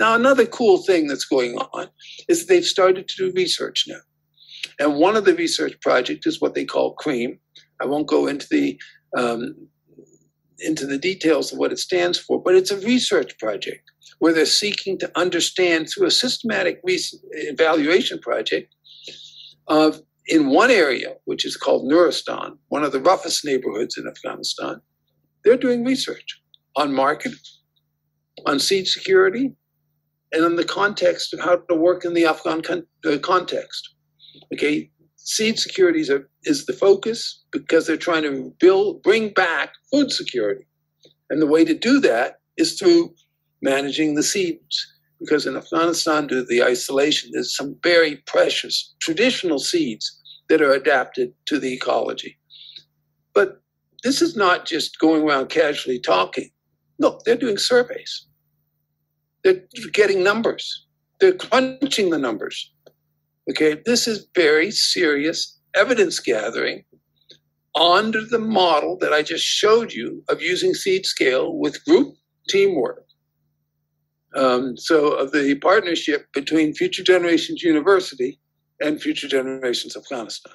Now, another cool thing that's going on is they've started to do research now. And one of the research projects is what they call CREAM. I won't go into the um, into the details of what it stands for, but it's a research project where they're seeking to understand through a systematic evaluation project of in one area, which is called Nuristan, one of the roughest neighborhoods in Afghanistan, they're doing research on market, on seed security, and on the context of how to work in the Afghan con- uh, context. Okay, seed security is, is the focus because they're trying to build, bring back food security. And the way to do that is through managing the seeds. Because in Afghanistan, due to the isolation, there's some very precious traditional seeds that are adapted to the ecology. But this is not just going around casually talking. Look, they're doing surveys. They're getting numbers. They're crunching the numbers. Okay, this is very serious evidence gathering under the model that I just showed you of using seed scale with group teamwork. Um, so, of the partnership between Future Generations University and Future Generations Afghanistan.